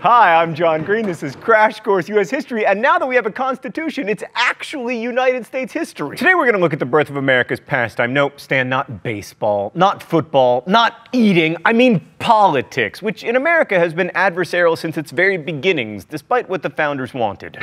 Hi, I'm John Green. This is Crash Course U.S. History, and now that we have a Constitution, it's actually United States history. Today we're going to look at the birth of America's pastime. Nope, Stan, not baseball, not football, not eating. I mean politics, which in America has been adversarial since its very beginnings, despite what the founders wanted.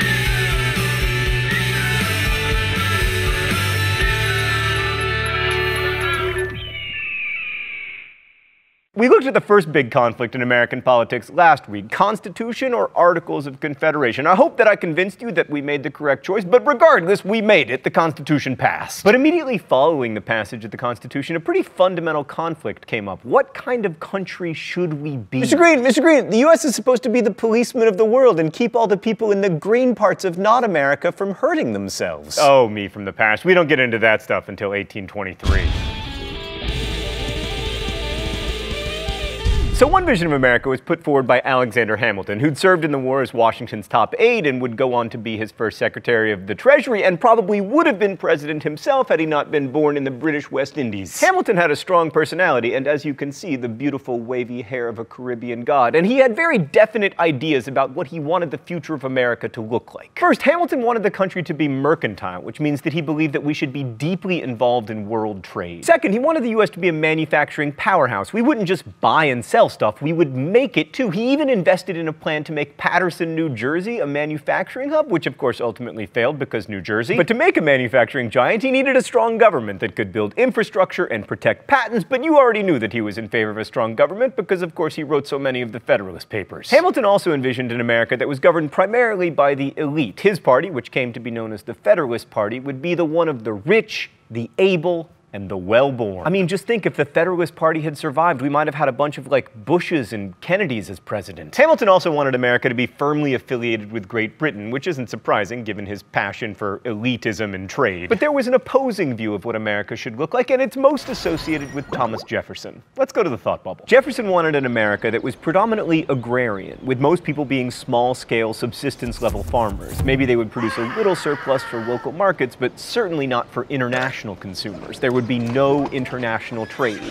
We looked at the first big conflict in American politics last week Constitution or Articles of Confederation. I hope that I convinced you that we made the correct choice, but regardless, we made it. The Constitution passed. But immediately following the passage of the Constitution, a pretty fundamental conflict came up. What kind of country should we be? Mr. Green, Mr. Green, the U.S. is supposed to be the policeman of the world and keep all the people in the green parts of not America from hurting themselves. Oh, me from the past. We don't get into that stuff until 1823. So one vision of America was put forward by Alexander Hamilton, who'd served in the war as Washington's top aide and would go on to be his first Secretary of the Treasury and probably would have been president himself had he not been born in the British West Indies. Hamilton had a strong personality and as you can see, the beautiful wavy hair of a Caribbean god, and he had very definite ideas about what he wanted the future of America to look like. First, Hamilton wanted the country to be mercantile, which means that he believed that we should be deeply involved in world trade. Second, he wanted the US to be a manufacturing powerhouse. We wouldn't just buy and sell stuff, we would make it too. He even invested in a plan to make Paterson, New Jersey a manufacturing hub, which of course ultimately failed because New Jersey. But to make a manufacturing giant, he needed a strong government that could build infrastructure and protect patents, but you already knew that he was in favor of a strong government because of course he wrote so many of the Federalist Papers. Hamilton also envisioned an America that was governed primarily by the elite. His party, which came to be known as the Federalist Party, would be the one of the rich, the able, and the well-born. I mean, just think if the Federalist Party had survived, we might have had a bunch of like Bushes and Kennedys as president. Hamilton also wanted America to be firmly affiliated with Great Britain, which isn't surprising given his passion for elitism and trade. But there was an opposing view of what America should look like, and it's most associated with Thomas Jefferson. Let's go to the thought bubble. Jefferson wanted an America that was predominantly agrarian, with most people being small-scale, subsistence-level farmers. Maybe they would produce a little surplus for local markets, but certainly not for international consumers. There would would be no international trade.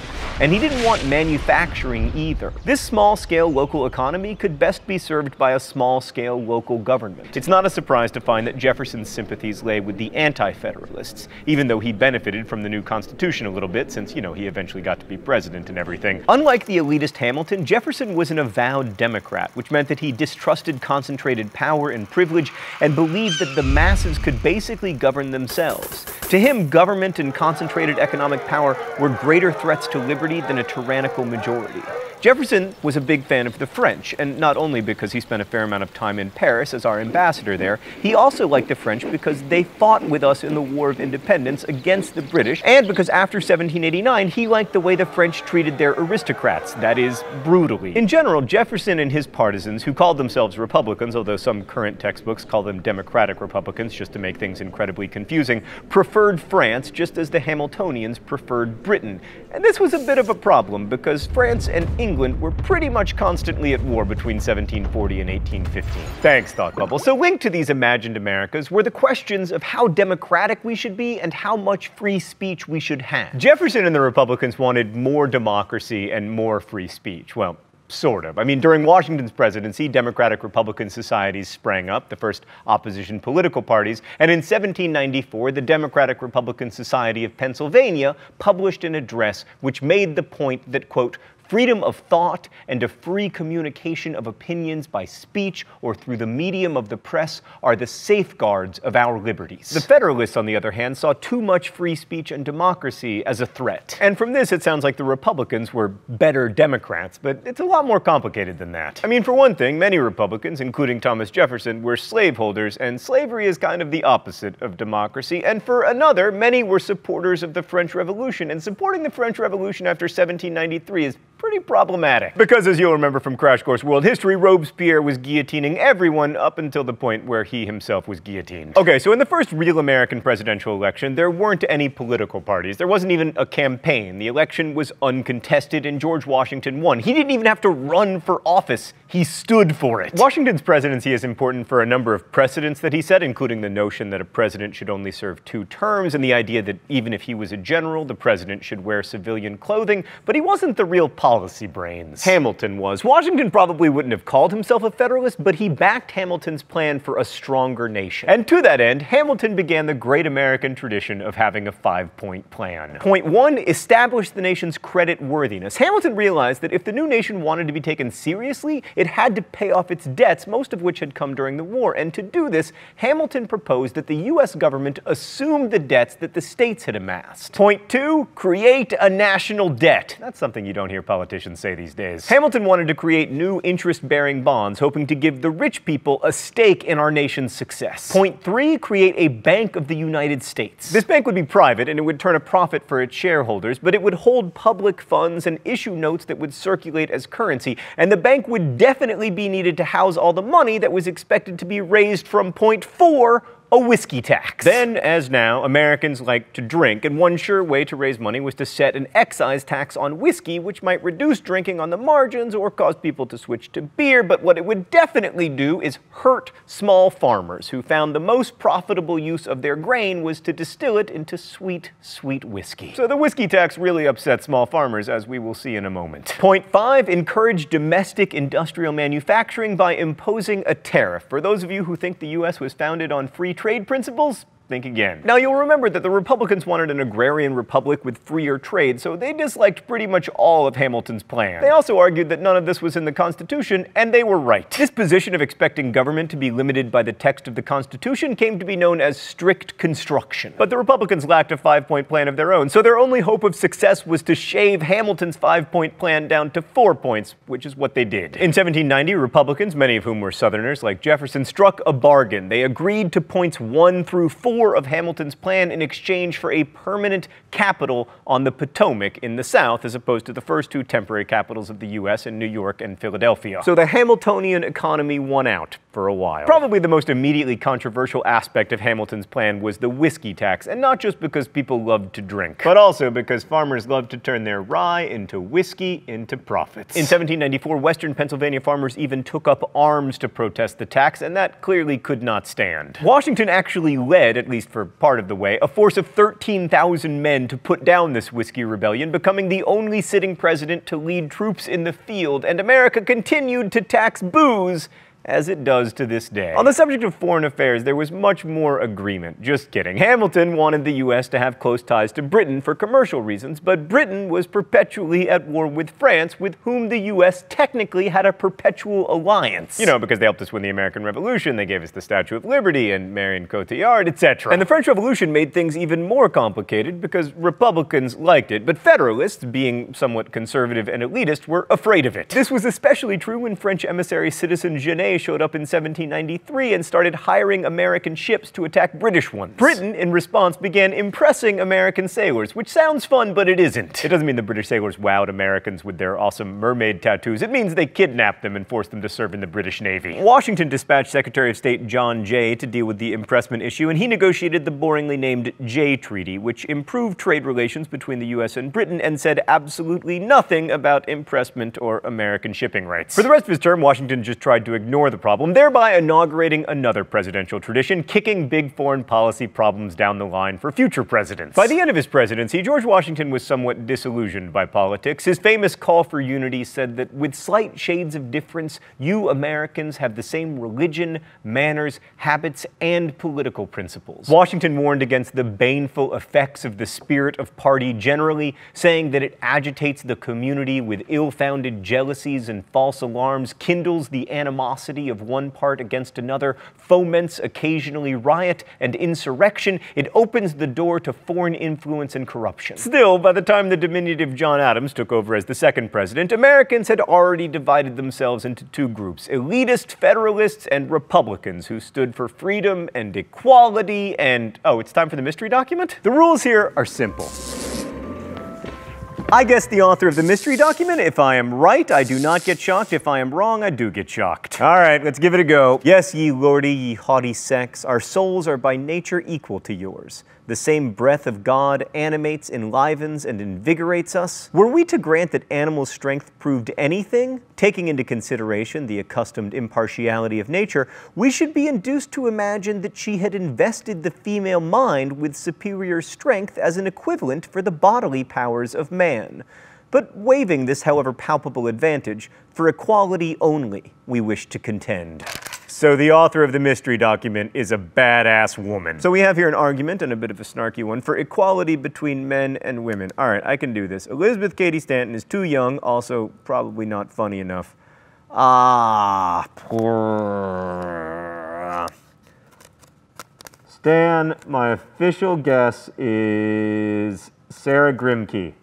And he didn't want manufacturing either. This small-scale local economy could best be served by a small-scale local government. It's not a surprise to find that Jefferson's sympathies lay with the anti-federalists, even though he benefited from the new Constitution a little bit since, you know, he eventually got to be president and everything. Unlike the elitist Hamilton, Jefferson was an avowed Democrat, which meant that he distrusted concentrated power and privilege and believed that the masses could basically govern themselves. To him, government and concentrated economic power were greater threats to liberty than a tyrannical majority. Jefferson was a big fan of the French, and not only because he spent a fair amount of time in Paris as our ambassador there, he also liked the French because they fought with us in the War of Independence against the British, and because after 1789 he liked the way the French treated their aristocrats, that is, brutally. In general, Jefferson and his partisans, who called themselves Republicans, although some current textbooks call them Democratic Republicans just to make things incredibly confusing, preferred France just as the Hamiltonians preferred Britain. And this was a bit of a problem because France and England England were pretty much constantly at war between 1740 and 1815. Thanks, Thought Bubble. So linked to these imagined Americas were the questions of how democratic we should be and how much free speech we should have. Jefferson and the Republicans wanted more democracy and more free speech. Well, Sort of. I mean, during Washington's presidency, Democratic Republican societies sprang up, the first opposition political parties, and in 1794, the Democratic Republican Society of Pennsylvania published an address which made the point that, quote, freedom of thought and a free communication of opinions by speech or through the medium of the press are the safeguards of our liberties. The Federalists, on the other hand, saw too much free speech and democracy as a threat. And from this, it sounds like the Republicans were better Democrats, but it's a lot more complicated than that. I mean, for one thing, many Republicans, including Thomas Jefferson, were slaveholders, and slavery is kind of the opposite of democracy. And for another, many were supporters of the French Revolution, and supporting the French Revolution after 1793 is pretty problematic. Because as you'll remember from Crash Course World History, Robespierre was guillotining everyone up until the point where he himself was guillotined. Okay, so in the first real American presidential election, there weren't any political parties. There wasn't even a campaign. The election was uncontested and George Washington won. He didn't even have to run for office. He stood for it. Washington's presidency is important for a number of precedents that he set, including the notion that a president should only serve two terms and the idea that even if he was a general, the president should wear civilian clothing, but he wasn't the real politician policy brains. Hamilton was. Washington probably wouldn't have called himself a Federalist, but he backed Hamilton's plan for a stronger nation. And to that end, Hamilton began the great American tradition of having a five point plan. Point one establish the nation's credit worthiness. Hamilton realized that if the new nation wanted to be taken seriously, it had to pay off its debts, most of which had come during the war. And to do this, Hamilton proposed that the U.S. government assume the debts that the states had amassed. Point two create a national debt. That's something you don't hear politicians say these days. Hamilton wanted to create new interest bearing bonds, hoping to give the rich people a stake in our nation's success. Point three, create a Bank of the United States. This bank would be private and it would turn a profit for its shareholders, but it would hold public funds and issue notes that would circulate as currency, and the bank would definitely be needed to house all the money that was expected to be raised from point four a whiskey tax. Then, as now, Americans like to drink, and one sure way to raise money was to set an excise tax on whiskey, which might reduce drinking on the margins or cause people to switch to beer, but what it would definitely do is hurt small farmers who found the most profitable use of their grain was to distill it into sweet, sweet whiskey. So the whiskey tax really upset small farmers, as we will see in a moment. Point five, encourage domestic industrial manufacturing by imposing a tariff. For those of you who think the U.S. was founded on free trade principles, think again. Now, you'll remember that the Republicans wanted an agrarian republic with freer trade, so they disliked pretty much all of Hamilton's plan. They also argued that none of this was in the Constitution, and they were right. This position of expecting government to be limited by the text of the Constitution came to be known as strict construction. But the Republicans lacked a five point plan of their own, so their only hope of success was to shave Hamilton's five point plan down to four points, which is what they did. In 1790, Republicans, many of whom were Southerners like Jefferson, struck a bargain. They agreed to points one through four of Hamilton's plan in exchange for a permanent capital on the Potomac in the South, as opposed to the first two temporary capitals of the U.S. in New York and Philadelphia. So the Hamiltonian economy won out for a while. Probably the most immediately controversial aspect of Hamilton's plan was the whiskey tax, and not just because people loved to drink, but also because farmers loved to turn their rye into whiskey into profits. In 1794, Western Pennsylvania farmers even took up arms to protest the tax, and that clearly could not stand. Washington actually led, at least for part of the way, a force of 13,000 men to put down this whiskey rebellion, becoming the only sitting president to lead troops in the field, and America continued to tax booze as it does to this day. On the subject of foreign affairs, there was much more agreement. Just kidding. Hamilton wanted the U.S. to have close ties to Britain for commercial reasons, but Britain was perpetually at war with France, with whom the U.S. technically had a perpetual alliance. You know, because they helped us win the American Revolution, they gave us the Statue of Liberty and Marion Cotillard, etc. And the French Revolution made things even more complicated because Republicans liked it, but Federalists, being somewhat conservative and elitist, were afraid of it. This was especially true when French emissary Citizen Genet showed up in 1793 and started hiring American ships to attack British ones. Britain, in response, began impressing American sailors, which sounds fun, but it isn't. It doesn't mean the British sailors wowed Americans with their awesome mermaid tattoos. It means they kidnapped them and forced them to serve in the British Navy. Washington dispatched Secretary of State John Jay to deal with the impressment issue, and he negotiated the boringly named Jay Treaty, which improved trade relations between the U.S. and Britain and said absolutely nothing about impressment or American shipping rights. For the rest of his term, Washington just tried to ignore the problem, thereby inaugurating another presidential tradition, kicking big foreign policy problems down the line for future presidents. By the end of his presidency, George Washington was somewhat disillusioned by politics. His famous call for unity said that with slight shades of difference, you Americans have the same religion, manners, habits, and political principles. Washington warned against the baneful effects of the spirit of party generally, saying that it agitates the community with ill founded jealousies and false alarms, kindles the animosity of one part against another, foments occasionally riot and insurrection. It opens the door to foreign influence and corruption. Still, by the time the diminutive John Adams took over as the second president, Americans had already divided themselves into two groups elitist Federalists and Republicans who stood for freedom and equality and. Oh, it's time for the mystery document? The rules here are simple. I guess the author of the mystery document. If I am right, I do not get shocked. If I am wrong, I do get shocked. All right, let's give it a go. Yes, ye lordy, ye haughty sex, our souls are by nature equal to yours. The same breath of God animates, enlivens, and invigorates us. Were we to grant that animal strength proved anything, taking into consideration the accustomed impartiality of nature, we should be induced to imagine that she had invested the female mind with superior strength as an equivalent for the bodily powers of man. But waiving this, however palpable advantage, for equality only we wish to contend. So the author of the mystery document is a badass woman. So we have here an argument, and a bit of a snarky one, for equality between men and women. All right, I can do this. Elizabeth Cady Stanton is too young, also probably not funny enough. Ah, poor. Stan, my official guess is Sarah Grimke.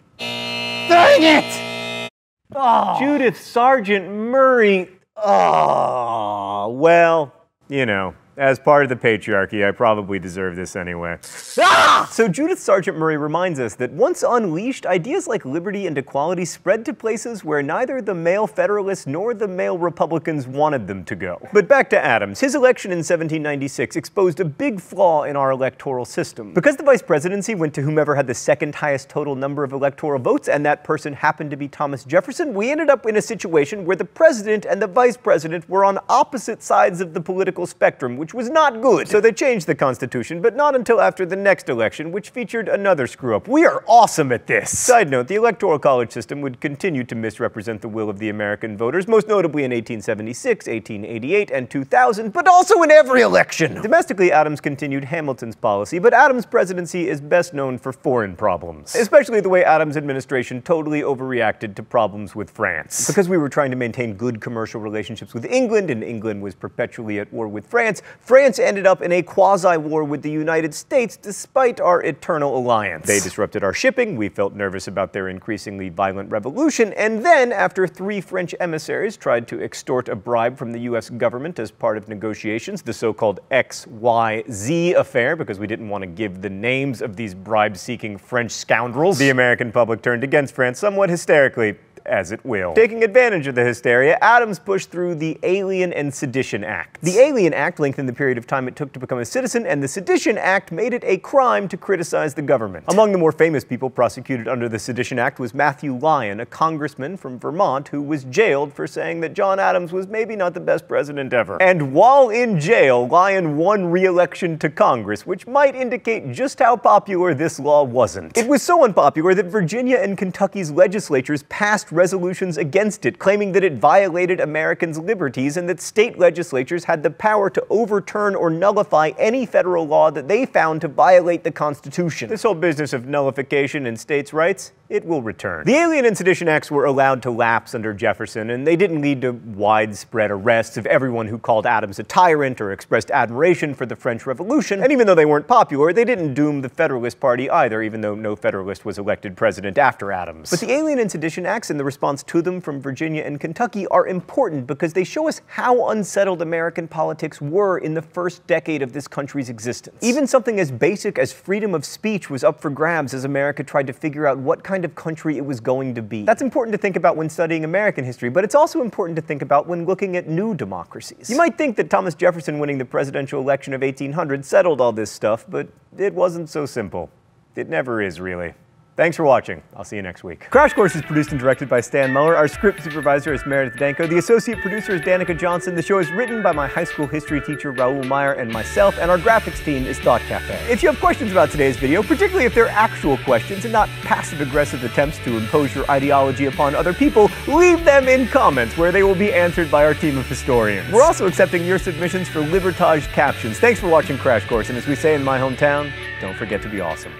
Dang it! Oh. Judith Sargent Murray. Oh, well, you know, as part of the patriarchy, I probably deserve this anyway. Ah! So Judith Sargent Murray reminds us that once unleashed, ideas like liberty and equality spread to places where neither the male Federalists nor the male Republicans wanted them to go. But back to Adams. His election in 1796 exposed a big flaw in our electoral system. Because the vice presidency went to whomever had the second highest total number of electoral votes, and that person happened to be Thomas Jefferson, we ended up in a situation where the president and the vice president were on opposite sides of the political spectrum, which was not good. So they changed the Constitution, but not until after the next election, which featured another screw up. We are awesome at this. Side note, the Electoral College system would continue to misrepresent the will of the American voters, most notably in 1876, 1888, and 2000, but also in every election. Domestically, Adams continued Hamilton's policy, but Adams' presidency is best known for foreign problems, especially the way Adams' administration totally overreacted to problems with France. Because we were trying to maintain good commercial relationships with England, and England was perpetually at war with France, France ended up in a quasi-war with the United States despite our eternal alliance. They disrupted our shipping, we felt nervous about their increasingly violent revolution, and then, after three French emissaries tried to extort a bribe from the US government as part of negotiations, the so-called XYZ affair, because we didn't want to give the names of these bribe-seeking French scoundrels, the American public turned against France somewhat hysterically as it will. Taking advantage of the hysteria, Adams pushed through the Alien and Sedition Act. The Alien Act lengthened the period of time it took to become a citizen, and the Sedition Act made it a crime to criticize the government. Among the more famous people prosecuted under the Sedition Act was Matthew Lyon, a congressman from Vermont who was jailed for saying that John Adams was maybe not the best president ever. And while in jail, Lyon won re-election to Congress, which might indicate just how popular this law wasn't. It was so unpopular that Virginia and Kentucky's legislatures passed resolutions against it, claiming that it violated Americans' liberties and that state legislatures had the power to overturn or nullify any federal law that they found to violate the Constitution. This whole business of nullification and states' rights, it will return. The Alien and Sedition Acts were allowed to lapse under Jefferson, and they didn't lead to widespread arrests of everyone who called Adams a tyrant or expressed admiration for the French Revolution. And even though they weren't popular, they didn't doom the Federalist Party either, even though no Federalist was elected president after Adams. But the Alien and Sedition Acts and the response to them from Virginia and Kentucky are important because they show us how unsettled American politics were in the first decade of this country's existence. Even something as basic as freedom of speech was up for grabs as America tried to figure out what kind of country it was going to be. That's important to think about when studying American history, but it's also important to think about when looking at new democracies. You might think that Thomas Jefferson winning the presidential election of 1800 settled all this stuff, but it wasn't so simple. It never is, really. Thanks for watching. I'll see you next week. Crash Course is produced and directed by Stan Muller. Our script supervisor is Meredith Danko. The associate producer is Danica Johnson. The show is written by my high school history teacher, Raoul Meyer, and myself, and our graphics team is Thought Cafe. If you have questions about today's video, particularly if they're actual questions and not passive-aggressive attempts to impose your ideology upon other people, leave them in comments where they will be answered by our team of historians. We're also accepting your submissions for Libertage captions. Thanks for watching Crash Course, and as we say in my hometown, don't forget to be awesome.